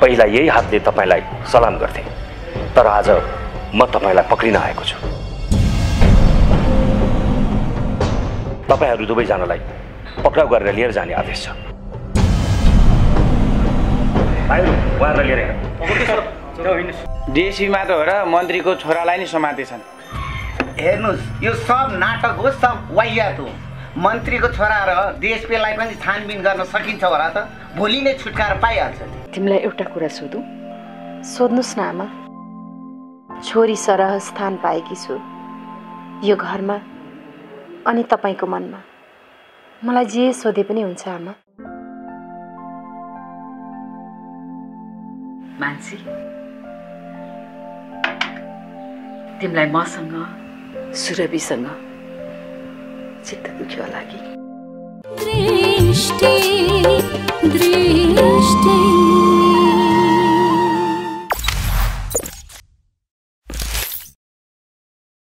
पहिला यही हातले तपाईँलाई सलाम गर्थेँ तर आज म तपाईँलाई पक्रिन आएको छु। तपाईँहरू दुवैजनालाई पक्राउ गरेर लिएर जाने आदेश छ। डिएसपी मात्र हो र मन्त्रीको छोरालाई नै समातेछन्। हेर्नुहोस् यो सब नाटक हो सब वाहियात हो। मन्त्रीको छोरा र डिएसपीलाई पनि छानबिन गर्न सकिन्छ होला त। भोलि नै छुटकारा पाइहाल्छ। तिमीलाई एउटा कुरा सोधौँ? सोध्नुहोस् न आमा। छोरी सरह स्थान पाएकी छु। यो घरमा अनि तपाईँको मनमा। मलाई जे सोधे पनि हुन्छ आमा। मान्छे तिमीलाई मसँग सुरभिसँग चित्त दुख्यो होला दृष्टि दृष्टि।